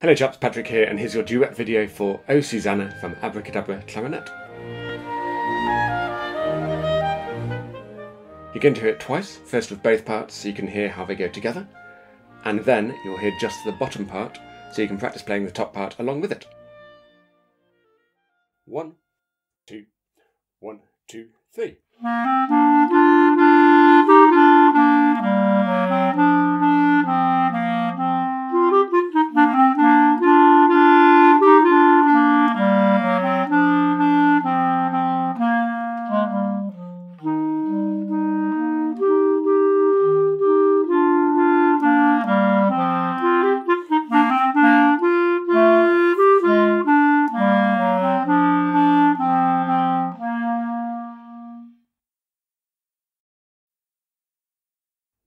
Hello chaps, Patrick here, and here's your duet video for Oh Susanna from Abracadabra Clarinet. You're going to hear it twice, first with both parts so you can hear how they go together, and then you'll hear just the bottom part so you can practice playing the top part along with it. One, two, one, two, three.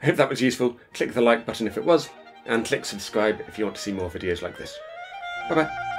I hope that was useful. Click the like button if it was, and click subscribe if you want to see more videos like this. Bye bye.